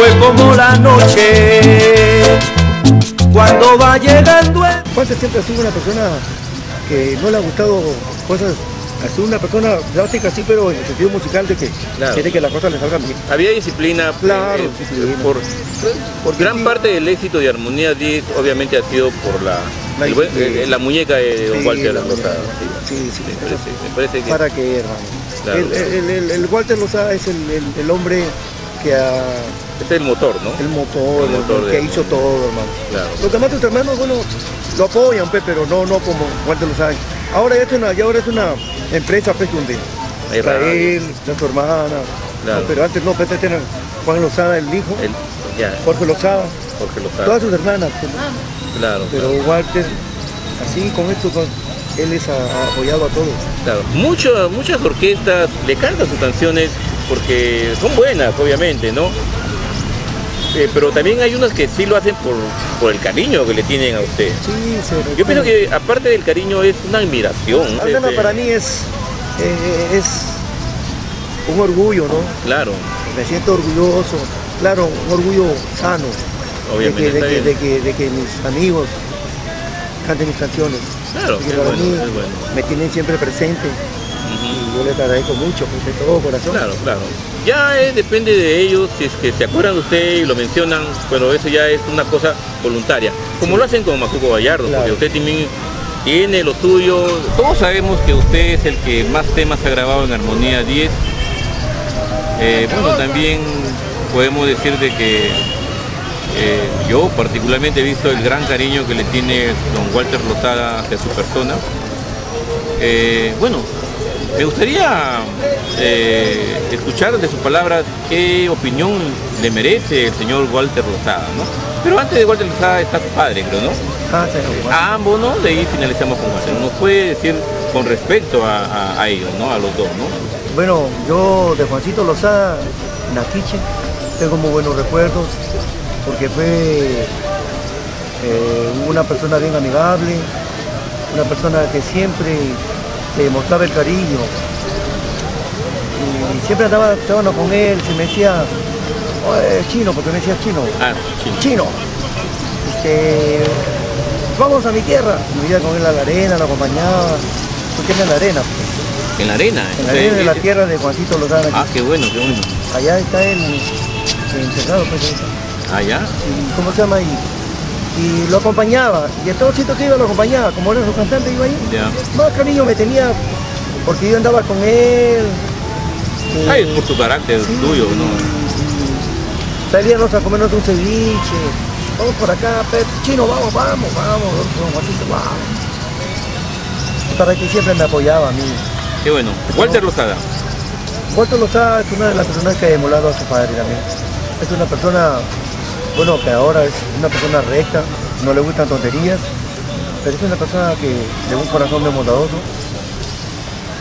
fue como la noche cuando va llegando el... Juan siempre ha sido una persona que no le ha gustado cosas ha sido una persona drástica, sí, pero en el sentido musical de que Claro. quiere que las cosas le salgan bien. Había disciplina. Claro, eh, disciplina. Por, gran sí. parte del éxito de Armonía 10 obviamente ha sido por la, La el eh, la muñeca de Don Sí, Walter la muñeca. Sí, Sí, sí, me parece, me parece que... ¿Para qué, hermano? Claro, el, claro. el- el- el Walter Lozada es el, el- el hombre que ha, Este es el motor, ¿no? el motor, El motor el que hizo todo, hermano. Claro. Los demás sus hermanos, bueno, lo apoyan, pues, pero no, no como Walter Lozada. Ahora ya es una, ya ahora es una empresa, pues, donde está él, está su hermana. Claro. No, pero antes no, pues, Juan Lozada, el hijo, El- ya, Jorge Lozada, Jorge Lozada. todas sus hermanas. Claro, Pero claro, Walter, así con esto, con- él es a- ha apoyado a todos. claro. Mucho- muchas orquestas le cantan sus canciones porque son buenas, obviamente, ¿no? Eh, pero también hay unas que sí lo hacen por, por el cariño que le tienen a usted. Sí, se Yo pienso que aparte del cariño es una admiración. Aldana Este, para mí es, eh, es un orgullo, ¿no? Claro, Me siento orgulloso, claro, un orgullo sano. obviamente. de, que, de, que, de que- de que mis amigos canten mis canciones. Claro, para bueno, mí bueno. me tienen siempre presente yo les agradezco mucho, pues, de todo corazón. Claro, claro. Ya eh, depende de ellos, si es que se acuerdan de usted y lo mencionan, pero eso ya es una cosa voluntaria. Como lo hacen con Macuco Gallardo, Claro. porque usted también tiene lo suyo. Todos sabemos que usted es el que más temas ha grabado en Armonía 10. Eh, bueno, también podemos decir de que eh, yo particularmente he visto el gran cariño que le tiene don Walter Lozada hacia su persona. Eh, bueno, me gustaría eh, escuchar de sus palabras qué opinión le merece el señor Walter Lozada, ¿no? Pero antes de Walter Lozada está su padre, creo, ¿no? Ah, sí, A ambos, ¿no? De ahí finalizamos con Walter. ¿Nos puede decir con respecto a, a- a ellos, ¿no? A los dos, ¿no? Bueno, yo de Juancito Lozada, Naquiche, tengo muy buenos recuerdos, porque fue eh, una persona bien amigable, una persona que siempre te mostraba el cariño. Y siempre andaba con él, se me decía, "Oye, chino, porque me decía chino, Ah, sí. chino, este, vamos a mi tierra. Me iba con él a la arena, lo acompañaba, porque era en la arena. En la arena. En la arena de la tierra de Juancito Lozada. Ah, qué bueno, qué bueno. Allá está él enterrado, pues. Ah, ya. y- ¿Cómo se llama? Y, y lo acompañaba. Y en todo sitio que iba lo acompañaba. Como era su cantante, iba ahí. Ya. Más cariño me tenía porque yo andaba con él. y- Ah, es por su carácter sí, tuyo, ¿no? Salíamos a comernos un ceviche. Vamos por acá, Pep. Chino, vamos, vamos, vamos. Juancito, vamos. Para que siempre me apoyaba a mí. Qué bueno. Walter Lozada. Walter Lozada es una de las personas que ha emulado a su padre también. Es una persona, bueno, que ahora es una persona recta, no le gustan tonterías, pero es una persona que de un corazón bondadoso.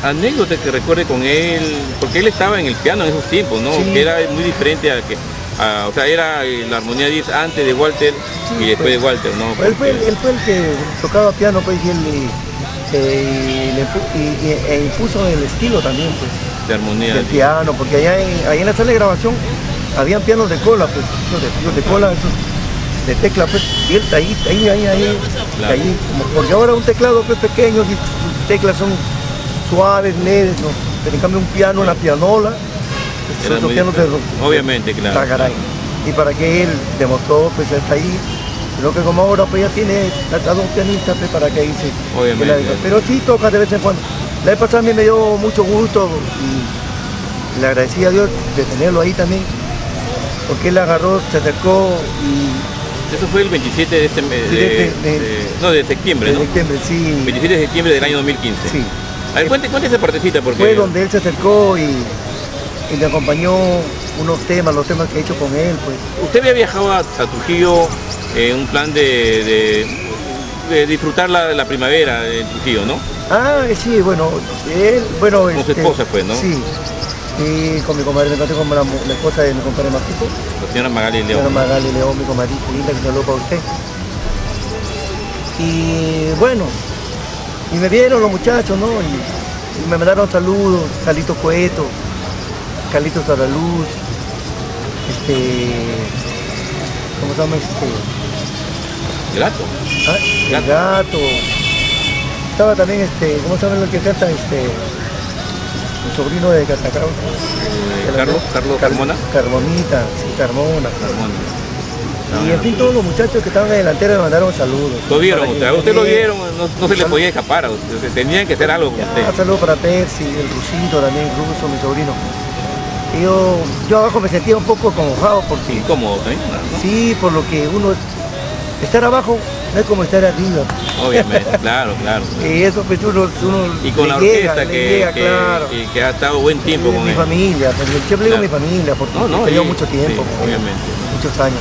Anécdota que recuerde con él, porque él estaba en el piano en esos tiempos, ¿no? Sí. Que era muy diferente a que, a- o sea, era la armonía 10 antes de Walter y después de Walter, ¿no? Él fue, Porque- él fue el que tocaba piano, pues, y él le, eh, le impu- y- y- e impuso el estilo también, pues, de armonía del 10. piano, porque allá en, ahí en la sala de grabación habían pianos de cola, pues, esos de, de cola, esos de tecla, pues, y él ahí, ahí, ahí, ahí, Claro. ahí, como- porque ahora un teclado pues pequeño y sus teclas son suaves, leves, ¿no? Pero en cambio un piano, una pianola, son los pianos de. Obviamente, claro. Tagaray. Y para que él demostró, pues, está ahí, Creo que como ahora pues ya tiene hasta dos pianistas pues, para que hice. Obviamente. Pero sí toca de vez en cuando. La vez pasada a mí me dio mucho gusto y le agradecí a Dios de tenerlo ahí también. Porque él agarró, se acercó y Eso fue el 27 de este mes, Sí, de, de- de- de- no, de septiembre, ¿no? septiembre, sí. 27 de septiembre del año 2015. Sí. A ver, cuente, cuente esa partecita porque... Fue donde él se acercó y, y le acompañó unos temas, los temas que he hecho con él, pues. Usted había viajado a, a Trujillo en un plan de, disfrutar la, la primavera en Trujillo, ¿no? Ah, sí, bueno, él, bueno, Con su esposa, pues, ¿no? Sí. Y con mi comadre, me encontré con la, la esposa de mi compadre Marquito, La señora Magali señora León. Magali León, mi comadrita linda, que saludo para usted. Y bueno, Y me vieron los muchachos, ¿no? Y, y me mandaron saludos, Carlitos Cueto, Carlitos a la luz, este, ¿cómo se llama este? Gato. Ah, el Gato. gato. Estaba también este, ¿cómo se llama lo que canta este? El sobrino de Catacao. Eh, Carlos, Carlos Carmona. Carmonita, sí, Carmona. Carmona. Y en fin, todos los muchachos que estaban en delantera me mandaron saludos. Lo vieron, que- usted, lo vieron, no, no se le Salud. podía escapar, a usted, usted tenían que hacer algo con usted. Ah, saludos para Percy, el Rusito también, Ruso, mi sobrino. Yo, yo abajo me sentía un poco conmojado porque Incómodo, ¿eh? ¿no? sí, por lo que uno estar abajo no es como estar arriba. Obviamente, claro, claro. Y eso pues uno, uno Y con la orquesta que, llega, que, claro. que- que ha estado buen tiempo Sí, con mi él. familia, pues, siempre digo Claro. mi familia porque No, no, he tenido y- mucho tiempo, sí, él, obviamente. muchos años.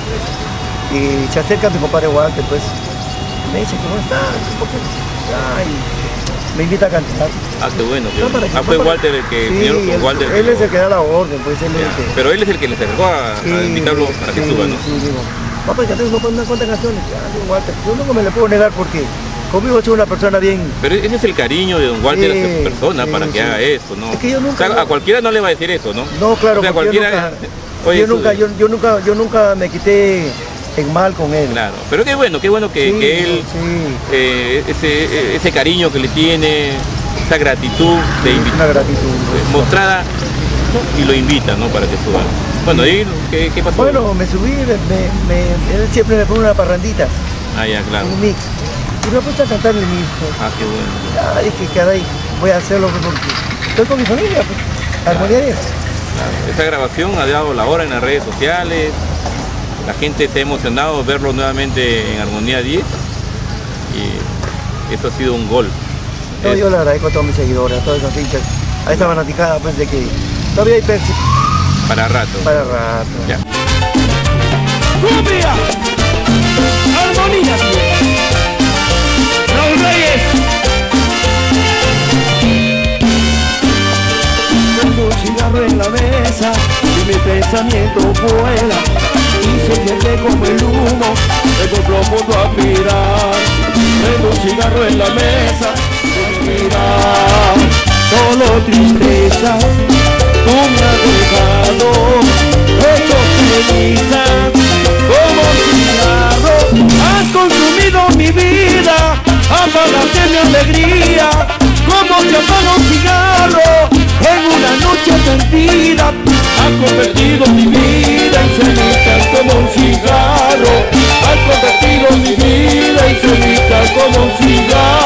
Y se acerca mi compadre Walter, pues, me dice, ¿cómo estás? Ay, me invita a cantar. Ah, qué bueno. qué No, bueno. Ah, fue Walter el que, Sí, señor él, Walter. él es el que da la orden, pues él es el que... Pero él es el que le acercó a, a Sí, invitarlo para que sí, suba, ¿no? Sí, digo, papá, ya tengo unas cuantas canciones. Ya, digo, Walter, yo nunca me le puedo negar porque conmigo soy una persona bien... Pero ese es el cariño de don Walter Sí, hacia su persona sí, para que sí. haga eso, ¿no? Es que yo nunca- O sea, a cualquiera no le va a decir eso, ¿no? No, claro, O sea, porque yo cualquiera. nunca, Oye, yo, nunca, yo, yo nunca, yo nunca me quité en mal con él. Claro, pero qué bueno, qué bueno que, él, eh, ese, ese cariño que le tiene, esa gratitud de invi- una gratitud. eh, mostrada y lo invita, ¿no? Para que suba. Bueno, ¿y qué, qué pasó? Bueno, me subí, me, me- me- él siempre me pone una parrandita, Ah, ya, claro. un mix. Y me puse a cantar el pues. Ah, qué bueno. Ya dije, caray, voy a hacerlo porque estoy con mi familia, pues. Armonía 10. Claro, Esta grabación ha dado la hora en las redes sociales, la gente se ha emocionado verlo nuevamente en Armonía 10 y eso ha sido un gol. No, Es yo le agradezco a todos mis seguidores, a todos esos hinchas, a esa fanaticada pues de que todavía hay para rato. para rato. Ya. ¡Cumbia! ¡Armonía! ¡Raúl Reyes! Prendo un cigarro en la mesa y mi pensamiento vuela y se siente como el humo de tu profundo aspirar. Prendo un cigarro en la mesa y mirar solo tristeza tu madrugado, hecho ceniza como tirado, has consumido mi vida, apagaste mi alegría, como te apaga un cigarro, en una noche perdida, has convertido mi vida en cenizas como un cigarro, has convertido mi vida en cenizas como un cigarro.